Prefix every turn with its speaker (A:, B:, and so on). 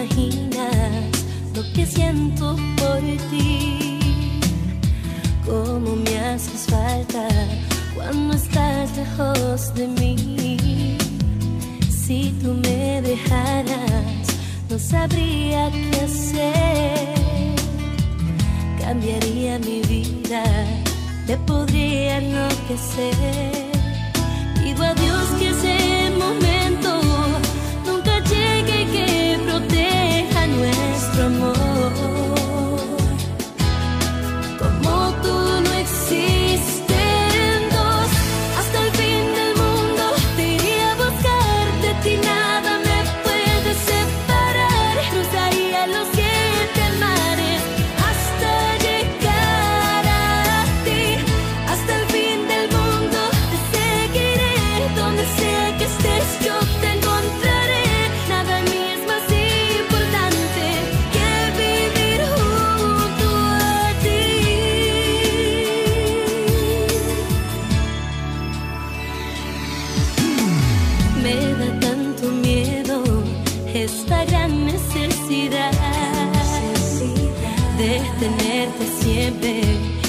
A: imaginas lo que siento por ti. Cómo me haces falta cuando estás lejos de mí. Si tú me dejaras, no sabría qué hacer. Cambiaría mi vida, te podría enloquecer. 什么？tenerte siempre.